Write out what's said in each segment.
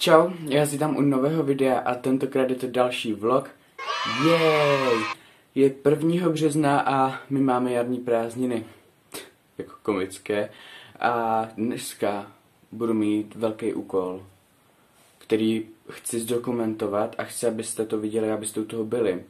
Čau, já si tam u nového videa a tentokrát je to další vlog. Jej! Je 1. března a my máme jarní prázdniny. jako komické. A dneska budu mít velký úkol, který chci zdokumentovat a chci, abyste to viděli, abyste u toho byli.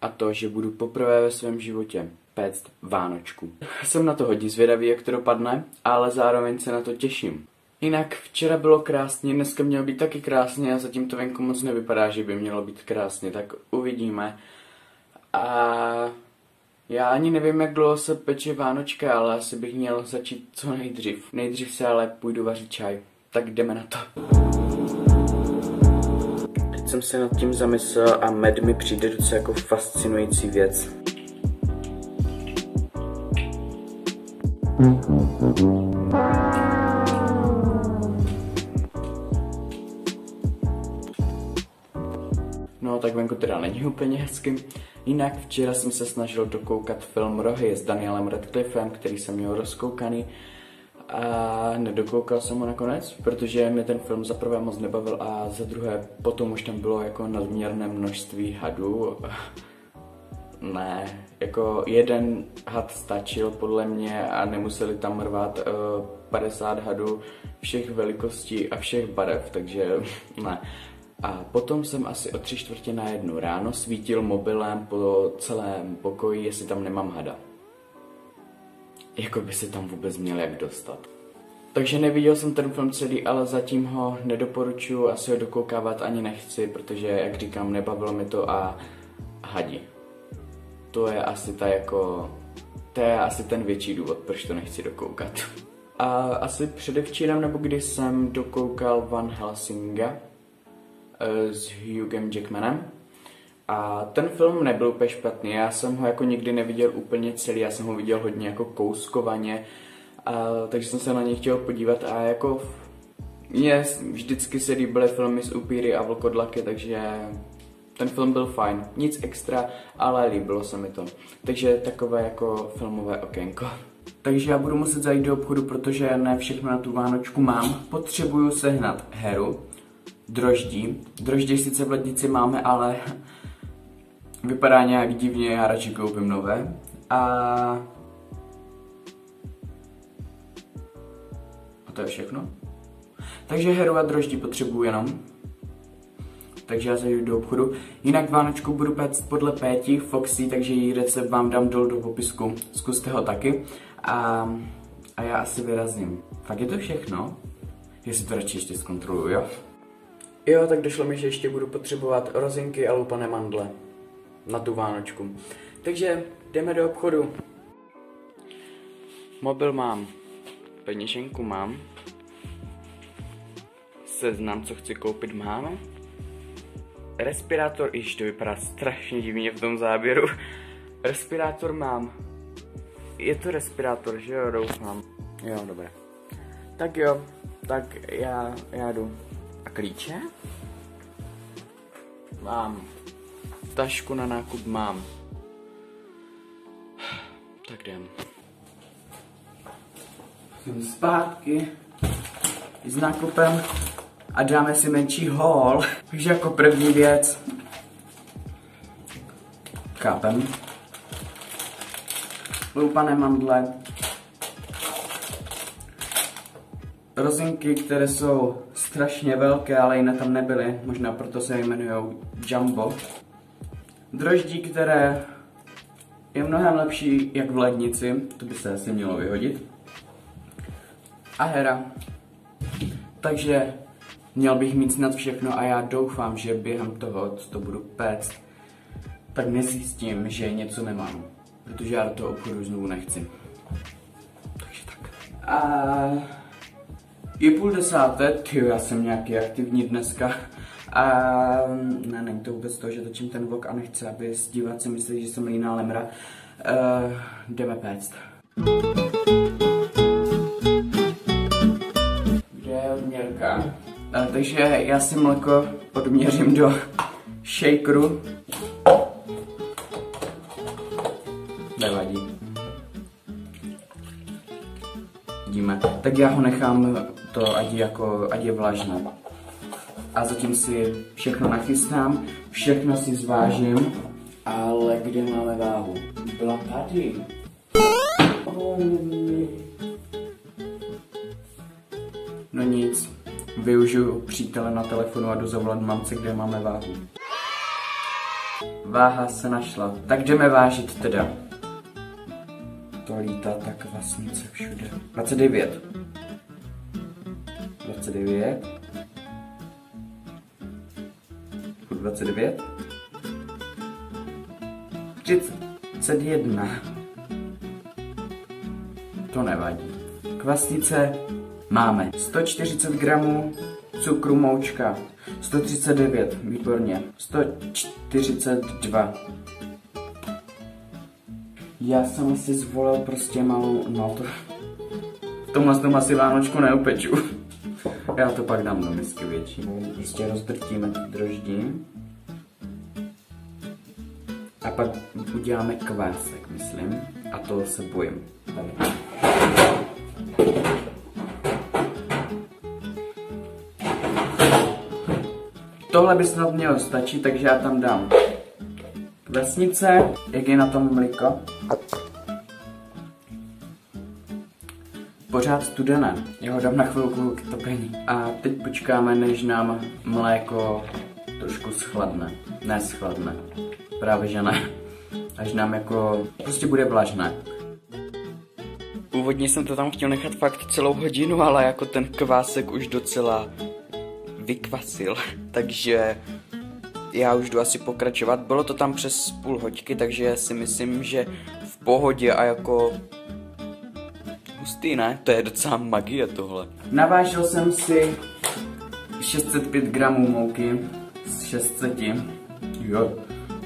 A to, že budu poprvé ve svém životě péct Vánočku. Jsem na to hodně zvědavý, jak to dopadne, ale zároveň se na to těším. Jinak včera bylo krásně, dneska mělo být taky krásně a zatím to venku moc nevypadá, že by mělo být krásně, tak uvidíme. A já ani nevím, jak dlouho se peče Vánočka, ale asi bych měl začít co nejdřív. Nejdřív se ale půjdu vařit čaj. Tak jdeme na to. Teď jsem se nad tím zamyslel a med mi přijde docela jako fascinující věc. No, tak venku teda není úplně hezky. Jinak včera jsem se snažil dokoukat film Rohy s Danielem Radcliffem, který jsem měl rozkoukaný. A nedokoukal jsem ho nakonec, protože mě ten film za prvé moc nebavil a za druhé potom už tam bylo jako nadměrné množství hadů. Ne, jako jeden had stačil podle mě a nemuseli tam rvat uh, 50 hadů všech velikostí a všech barev, takže ne. A potom jsem asi o tři čtvrtě na jednu ráno svítil mobilem po celém pokoji, jestli tam nemám hada. Jako by se tam vůbec měl jak dostat. Takže neviděl jsem ten film celý, ale zatím ho nedoporučuji, asi ho dokoukávat ani nechci, protože, jak říkám, nebavilo mi to a hadi. To je asi ta jako... To je asi ten větší důvod, proč to nechci dokoukat. A asi předevčírem, nebo když jsem dokoukal Van Helsinga, s Hughem Jackmanem. A ten film nebyl úplně špatný, já jsem ho jako nikdy neviděl úplně celý, já jsem ho viděl hodně jako kouskovaně, a, takže jsem se na něj chtěl podívat a jako mě vždycky se líbily filmy s upíry a vlkodlaky, takže ten film byl fajn, nic extra, ale líbilo se mi to. Takže takové jako filmové okénko. Takže já budu muset zajít do obchodu, protože ne všechno na tu Vánočku mám. Potřebuju sehnat heru, droždí. Droždí sice v lednici máme, ale vypadá nějak divně, já radši koupím nové. A... A to je všechno. Takže heru a droždí potřebuji jenom. Takže já zajdu do obchodu. Jinak Vánočku budu péct podle Péti Foxy, takže její recept vám dám dolů do popisku. Zkuste ho taky. A, a já asi vyrazím. Tak je to všechno. Jestli to radši ještě zkontroluju, jo? Jo, tak došlo mi, že ještě budu potřebovat rozinky a lupané mandle na tu Vánočku. Takže jdeme do obchodu. Mobil mám, peněženku mám, seznam, co chci koupit mám, respirátor, iž to vypadá strašně divně v tom záběru, respirátor mám, je to respirátor, že jo, doufám, jo, dobré. Tak jo, tak já, já jdu. A klíče? Mám. Tašku na nákup mám. Tak jdem. Jsem zpátky s nákupem a dáme si menší haul. Takže jako první věc kápem. Loupané mandle, rozinky, které jsou strašně velké, ale jiné tam nebyly, možná proto se jmenují Jumbo. Droždí, které je mnohem lepší jak v lednici, to by se asi mělo vyhodit. A hera. Takže měl bych mít snad všechno a já doufám, že během toho, co to budu péct, tak nezjistím, že něco nemám. Protože já do toho obchodu znovu nechci. Takže tak. A je půl desáté, ty já jsem nějaký aktivní dneska. A ne, není to vůbec to, že točím ten vlog a nechci, aby diváci mysleli, že jsem líná lemra. Uh, jdeme péct. Kde je odměrka? Uh, takže já si mleko odměřím do shakeru. Nevadí. Vidíme. Tak já ho nechám to, ať, jako, ať je vlažné. a zatím si všechno nachystám, všechno si zvážím, ale kde máme váhu? Byla tady. No nic, využiju přítele na telefonu a jdu zavolat mamce, kde máme váhu. Váha se našla, tak jdeme vážit teda. To lítá tak vlastnice všude. 29. 29. 29. 31. To nevadí. Kvasnice máme 140 gramů cukru moučka, 139, výborně, 142. Já jsem si zvolil prostě malou, no to, v tomhle tom asi vánočku neupeču. Já to pak dám do misky větší. Prostě rozdrtíme ty droždí. A pak uděláme kvásek, myslím. A to se bojím. Tohle by snad mělo stačit, takže já tam dám vesnice, jak je na tom mlíko. Pořád studené. Já ho dám na chvilku k topení. A teď počkáme, než nám mléko trošku schladne. Ne schladne. Právě že ne. Až nám jako prostě bude vlažné. Původně jsem to tam chtěl nechat fakt celou hodinu, ale jako ten kvásek už docela vykvasil, takže já už jdu asi pokračovat. Bylo to tam přes půl hoďky, takže si myslím, že v pohodě a jako hustý, ne? To je docela magie tohle. Navážil jsem si 605 gramů mouky z 600. Jo,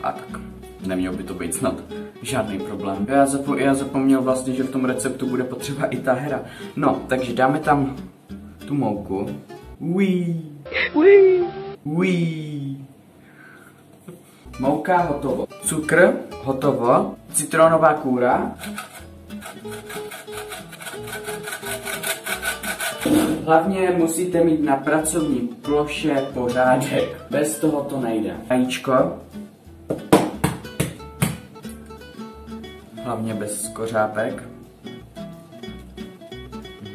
a tak neměl by to být snad žádný problém. Já, zapo já zapomněl vlastně, že v tom receptu bude potřeba i ta hera. No, takže dáme tam tu mouku. Uí. Uí. Uí. Mouka hotovo. Cukr hotovo. Citronová kůra. Hlavně musíte mít na pracovní ploše pořádek. Bez toho to nejde. Vajíčko. Hlavně bez kořápek.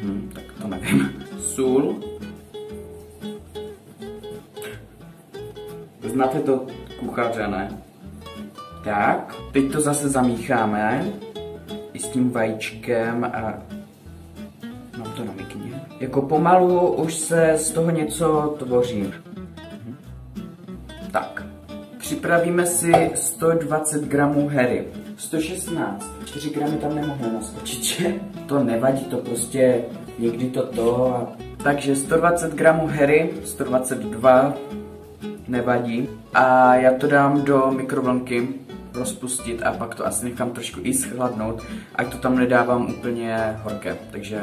Mhm, tak to nevím. Sůl. Znáte to kuchaře, ne? Tak, teď to zase zamícháme. Tím vajíčkem a... Mám to na mikně. Jako pomalu už se z toho něco tvoří. Tak. Připravíme si 120 gramů hery. 116. 4 gramy tam nemohlo naskočit, že? To nevadí, to prostě někdy to to a... Takže 120 gramů hery, 122 nevadí. A já to dám do mikrovlnky rozpustit a pak to asi nechám trošku i schladnout, ať to tam nedávám úplně horké, takže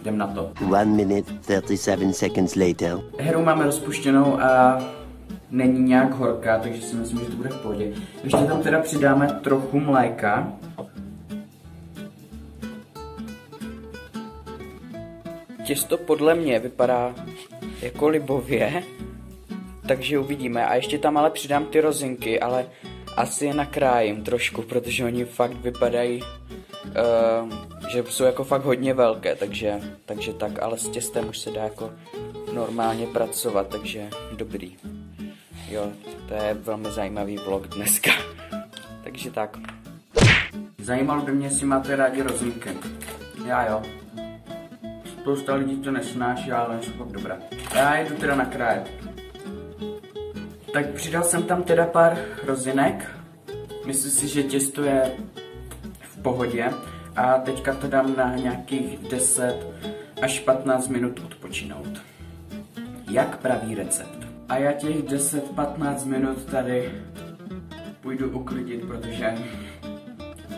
jdem na to. One minute, 37 seconds later. Heru máme rozpuštěnou a není nějak horká, takže si myslím, že to bude v pohodě. Ještě tam teda přidáme trochu mléka. Těsto podle mě vypadá jako libově, takže uvidíme. A ještě tam ale přidám ty rozinky, ale asi je nakrájím trošku, protože oni fakt vypadají, uh, že jsou jako fakt hodně velké, takže, takže tak, ale s těstem už se dá jako normálně pracovat, takže dobrý. Jo, to je velmi zajímavý vlog dneska. takže tak. Zajímalo by mě, jestli máte rádi rozinky. Já jo. Spousta lidí to nesnáší, ale jsou fakt dobré. Já jdu teda nakrájet. Tak přidal jsem tam teda pár rozinek. Myslím si, že těsto je v pohodě. A teďka to dám na nějakých 10 až 15 minut odpočinout. Jak pravý recept. A já těch 10-15 minut tady půjdu uklidit, protože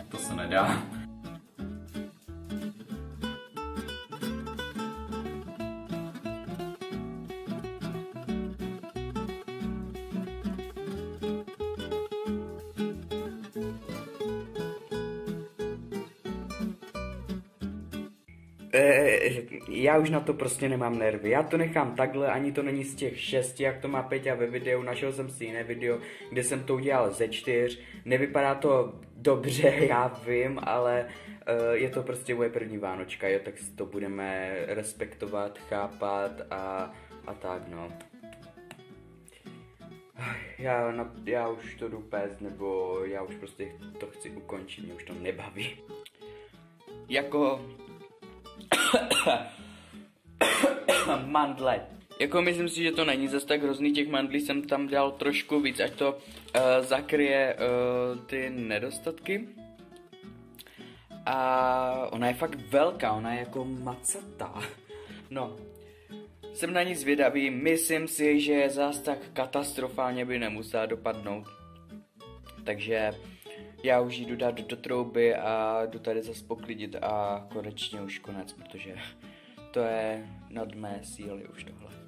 to se nedá. E, já už na to prostě nemám nervy. Já to nechám takhle, ani to není z těch šesti, jak to má Peťa ve videu. Našel jsem si jiné video, kde jsem to udělal ze čtyř. Nevypadá to dobře, já vím, ale e, je to prostě moje první Vánočka, jo, tak to budeme respektovat, chápat a, a tak, no. Já, na, já už to jdu pést, nebo já už prostě to chci ukončit, mě už to nebaví. Jako mandle. Jako myslím si, že to není zase tak hrozný, těch mandlí jsem tam dal trošku víc, ať to uh, zakryje uh, ty nedostatky. A ona je fakt velká, ona je jako macatá. No, jsem na ní zvědavý, myslím si, že zás tak katastrofálně by nemusela dopadnout. Takže já už jdu dát do trouby a jdu tady zase poklidit a konečně už konec, protože to je nad mé síly už tohle.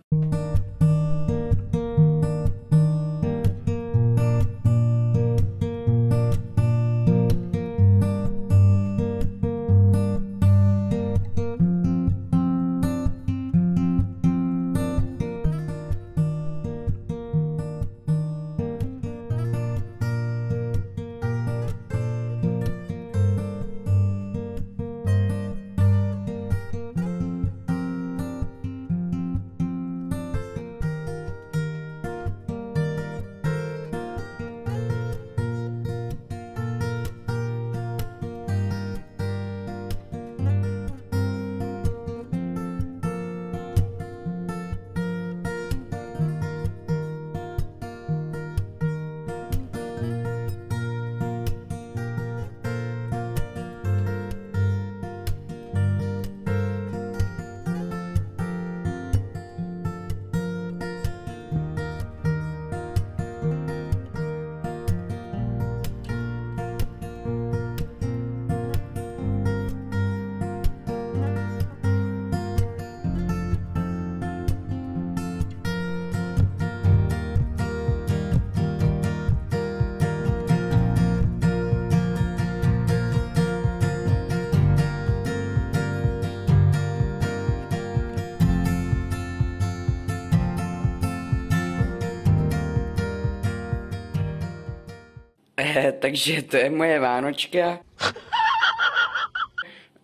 Eh, takže to je moje Vánočka.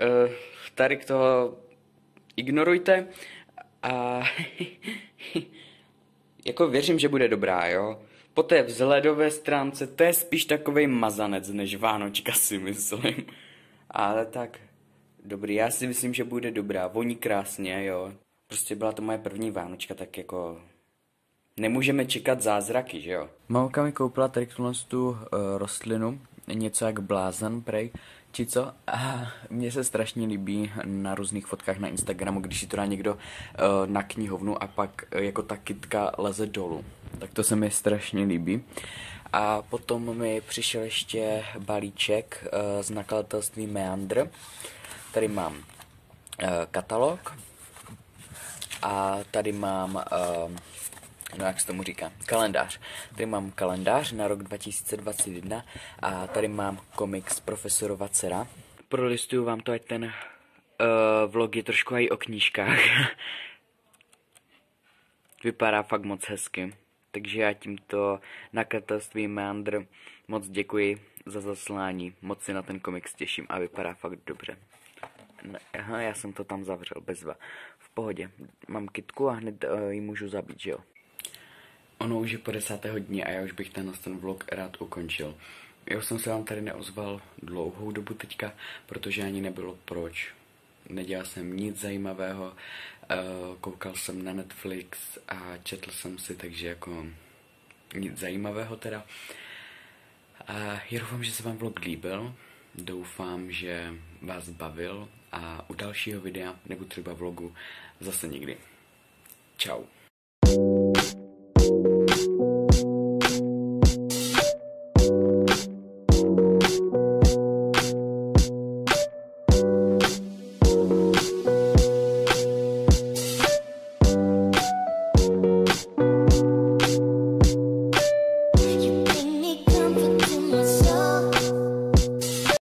Eh, tady k toho ignorujte. A jako věřím, že bude dobrá, jo. Po té vzhledové stránce to je spíš takový mazanec než Vánočka si myslím. Ale tak, dobrý, já si myslím, že bude dobrá, voní krásně, jo. Prostě byla to moje první Vánočka, tak jako nemůžeme čekat zázraky, že jo? Mamka mi koupila tady tu uh, rostlinu, něco jak blázen, prej, či co? A mně se strašně líbí na různých fotkách na Instagramu, když si to dá někdo uh, na knihovnu a pak uh, jako ta kytka leze dolů. Tak to se mi strašně líbí. A potom mi přišel ještě balíček uh, z nakladatelství Meandr. Tady mám uh, katalog a tady mám uh, no jak se tomu říká, kalendář. Tady mám kalendář na rok 2021 a tady mám komiks profesorova dcera. Prolistuju vám to, ať ten uh, vlog je trošku i o knížkách. Vypadá fakt moc hezky. Takže já tímto nakladatelství Meandr moc děkuji za zaslání. Moc si na ten komiks těším a vypadá fakt dobře. Aha, já jsem to tam zavřel, bezva. V pohodě. Mám kitku a hned uh, ji můžu zabít, že jo? Ono už je po desátého dní a já už bych ten, ten vlog rád ukončil. Já jsem se vám tady neozval dlouhou dobu teďka, protože ani nebylo proč. Nedělal jsem nic zajímavého, eh, koukal jsem na Netflix a četl jsem si, takže jako nic zajímavého teda. A já doufám, že se vám vlog líbil, doufám, že vás bavil a u dalšího videa nebo třeba vlogu zase někdy. Ciao.